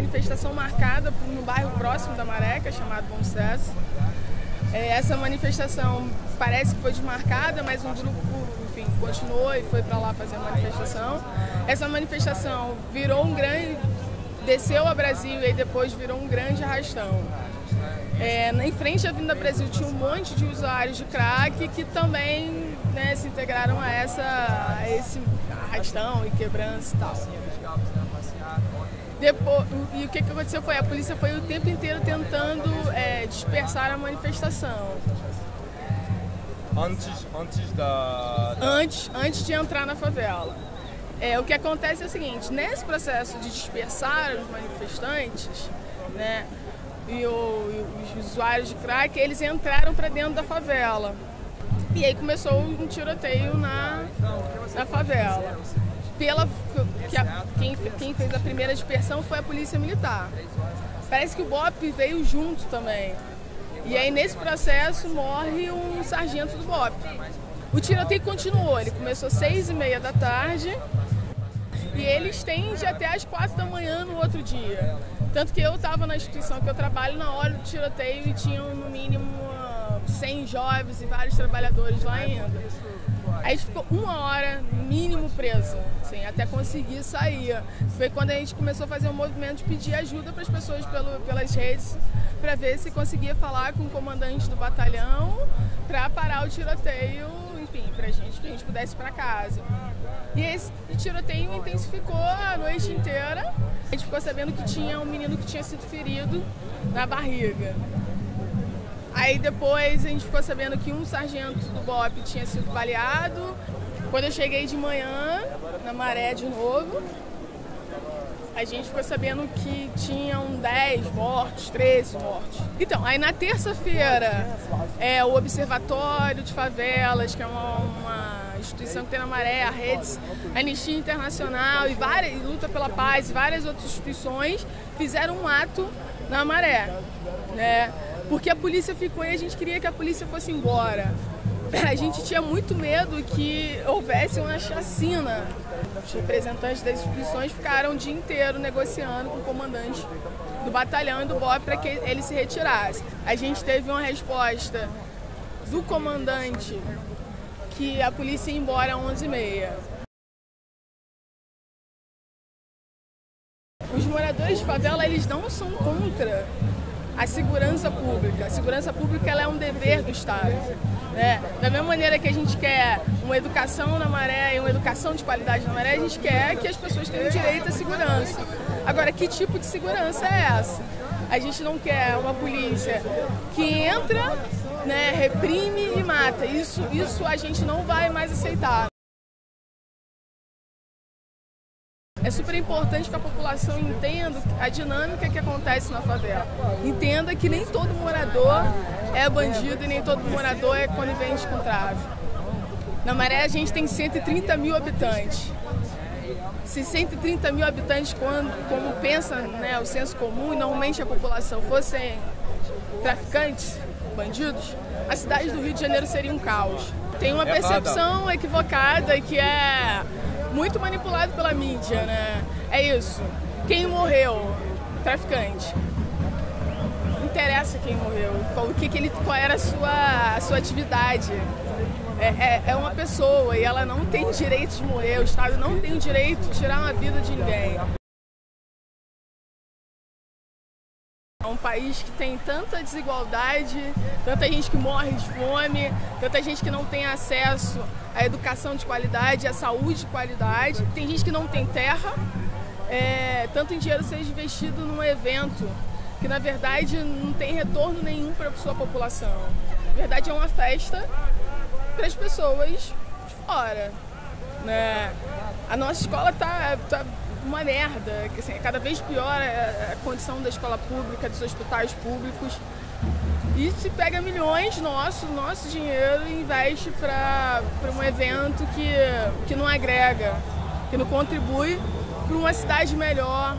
manifestação marcada no bairro próximo da Mareca, chamado Bom Sucesso. É, essa manifestação parece que foi desmarcada, mas um grupo, enfim, continuou e foi para lá fazer a manifestação. Essa manifestação virou um grande, desceu a Brasil e depois virou um grande arrastão. É, em frente à Avenida Brasil tinha um monte de usuários de crack que também né, se integraram a, essa, a esse arrastão e quebrança e tal. Depois, e o que, que aconteceu foi a polícia foi o tempo inteiro tentando é, dispersar a manifestação. Antes, antes da, da... Antes, antes de entrar na favela. É, o que acontece é o seguinte, nesse processo de dispersar os manifestantes, né, e, o, e os usuários de crack, eles entraram para dentro da favela. E aí começou um tiroteio na, na favela pela que a, quem, quem fez a primeira dispersão foi a polícia militar. Parece que o BOP veio junto também. E aí nesse processo morre um sargento do BOP. O tiroteio continuou, ele começou às seis e meia da tarde e ele estende até às quatro da manhã no outro dia. Tanto que eu estava na instituição que eu trabalho na hora do tiroteio e tinham no mínimo 100 jovens e vários trabalhadores lá ainda. Aí a gente ficou uma hora mínimo preso, assim, até conseguir sair. Foi quando a gente começou a fazer um movimento de pedir ajuda para as pessoas pelo, pelas redes, para ver se conseguia falar com o comandante do batalhão para parar o tiroteio, enfim, para gente, que a gente pudesse ir para casa. E esse tiroteio intensificou a noite inteira. A gente ficou sabendo que tinha um menino que tinha sido ferido na barriga. Aí depois a gente ficou sabendo que um sargento do BOP tinha sido baleado. Quando eu cheguei de manhã, na maré de novo, a gente ficou sabendo que tinham 10 mortos, 13 mortos. Então, aí na terça-feira, é, o Observatório de Favelas, que é uma, uma, instituição que tem na Maré, a Redes, a Anistia Internacional e várias, Luta pela Paz e várias outras instituições fizeram um ato na Maré. Né? Porque a polícia ficou e a gente queria que a polícia fosse embora. A gente tinha muito medo que houvesse uma chacina. Os representantes das instituições ficaram o dia inteiro negociando com o comandante do batalhão e do BOP para que ele se retirasse. A gente teve uma resposta do comandante que a polícia ia embora às 11h30. Os moradores de favela, eles não são contra a segurança pública. A segurança pública ela é um dever do Estado. Né? Da mesma maneira que a gente quer uma educação na maré e uma educação de qualidade na maré, a gente quer que as pessoas tenham direito à segurança. Agora, que tipo de segurança é essa? A gente não quer uma polícia que entra, né, reprime e mata. Isso, isso a gente não vai mais aceitar. É super importante que a população entenda a dinâmica que acontece na favela. Entenda que nem todo morador é bandido e nem todo morador é conivente com tráfico. Na Maré a gente tem 130 mil habitantes. Se 130 mil habitantes, quando, como pensa né, o senso comum, e normalmente a população fossem traficantes, bandidos, a cidade do Rio de Janeiro seria um caos. Tem uma percepção equivocada que é muito manipulado pela mídia, né? É isso. Quem morreu? Traficante. Não interessa quem morreu, o que, que ele, qual era a sua, a sua atividade. É, é, é, uma pessoa e ela não tem direito de morrer, o Estado não tem direito de tirar uma vida de ninguém. País que tem tanta desigualdade, tanta gente que morre de fome, tanta gente que não tem acesso à educação de qualidade, à saúde de qualidade. Tem gente que não tem terra, é, tanto em dinheiro seja investido num evento que na verdade não tem retorno nenhum para a sua população. Na verdade é uma festa para as pessoas de fora. Né? A nossa escola está tá uma merda, que assim, é cada vez pior a, condição da escola pública, dos hospitais públicos. E se pega milhões nosso, nosso dinheiro e investe para um evento que, que não agrega, que não contribui para uma cidade melhor,